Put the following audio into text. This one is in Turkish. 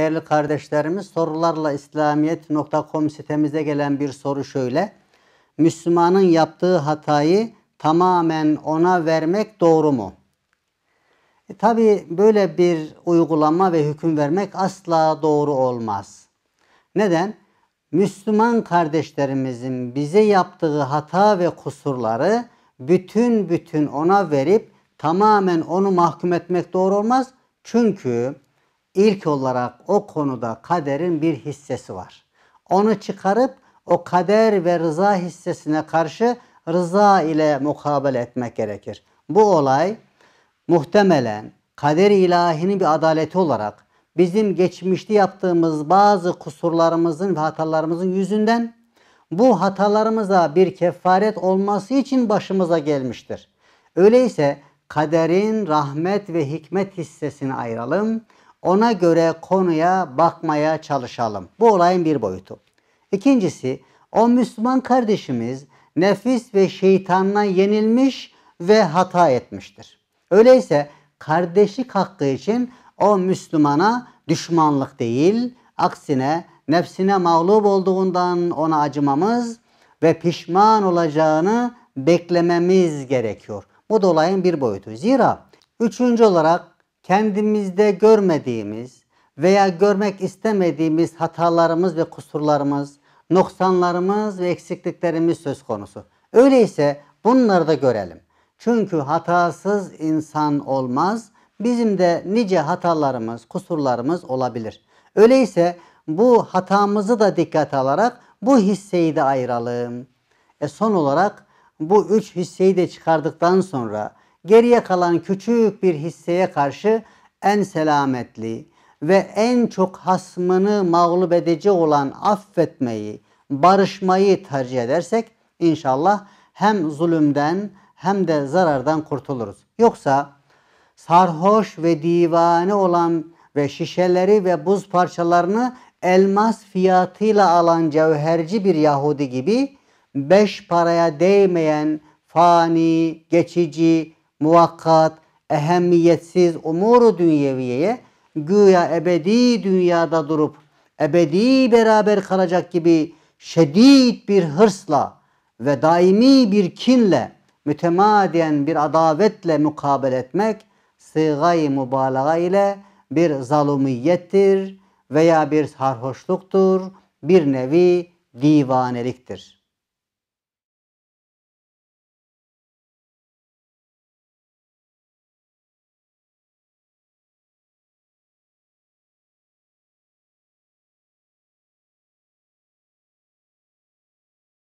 değerli kardeşlerimiz sorularla İslamiyet.com sitemize gelen bir soru şöyle. Müslümanın yaptığı hatayı tamamen ona vermek doğru mu? E, Tabi böyle bir uygulama ve hüküm vermek asla doğru olmaz. Neden? Müslüman kardeşlerimizin bize yaptığı hata ve kusurları bütün bütün ona verip tamamen onu mahkum etmek doğru olmaz. Çünkü ilk olarak o konuda kaderin bir hissesi var. Onu çıkarıp o kader ve rıza hissesine karşı rıza ile mukabele etmek gerekir. Bu olay muhtemelen kader ilahinin bir adaleti olarak bizim geçmişte yaptığımız bazı kusurlarımızın ve hatalarımızın yüzünden bu hatalarımıza bir kefaret olması için başımıza gelmiştir. Öyleyse kaderin rahmet ve hikmet hissesini ayıralım. Ona göre konuya bakmaya çalışalım. Bu olayın bir boyutu. İkincisi o Müslüman kardeşimiz nefis ve şeytanla yenilmiş ve hata etmiştir. Öyleyse kardeşlik hakkı için o Müslümana düşmanlık değil, aksine nefsine mağlup olduğundan ona acımamız ve pişman olacağını beklememiz gerekiyor. Bu da olayın bir boyutu. Zira üçüncü olarak kendimizde görmediğimiz veya görmek istemediğimiz hatalarımız ve kusurlarımız, noksanlarımız ve eksikliklerimiz söz konusu. Öyleyse bunları da görelim. Çünkü hatasız insan olmaz. Bizim de nice hatalarımız, kusurlarımız olabilir. Öyleyse bu hatamızı da dikkate alarak bu hisseyi de ayıralım. E son olarak bu üç hisseyi de çıkardıktan sonra geriye kalan küçük bir hisseye karşı en selametli ve en çok hasmını mağlup edici olan affetmeyi, barışmayı tercih edersek inşallah hem zulümden hem de zarardan kurtuluruz. Yoksa sarhoş ve divane olan ve şişeleri ve buz parçalarını elmas fiyatıyla alan cevherci bir Yahudi gibi beş paraya değmeyen fani, geçici, muvakkat, ehemmiyetsiz umuru dünyeviyeye güya ebedi dünyada durup ebedi beraber kalacak gibi şedid bir hırsla ve daimi bir kinle mütemadiyen bir adavetle mukabele etmek sığgay mübalağa ile bir zalumiyettir veya bir sarhoşluktur, bir nevi divaneliktir.